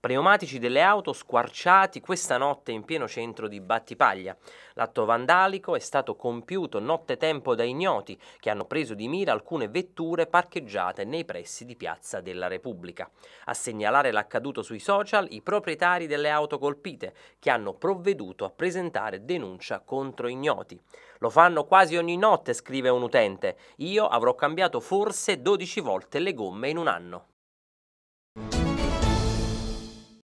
Pneumatici delle auto squarciati questa notte in pieno centro di Battipaglia. L'atto vandalico è stato compiuto nottetempo da ignoti che hanno preso di mira alcune vetture parcheggiate nei pressi di Piazza della Repubblica. A segnalare l'accaduto sui social i proprietari delle auto colpite che hanno provveduto a presentare denuncia contro ignoti. Lo fanno quasi ogni notte, scrive un utente. Io avrò cambiato forse 12 volte le gomme in un anno.